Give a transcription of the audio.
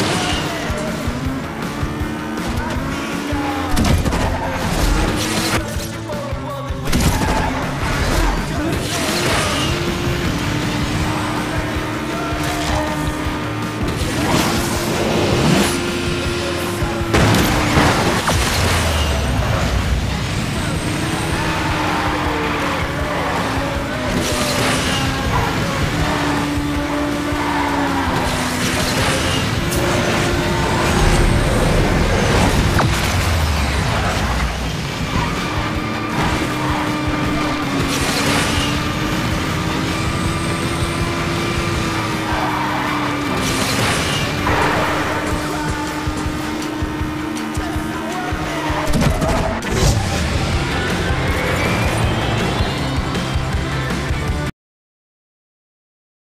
Whoa!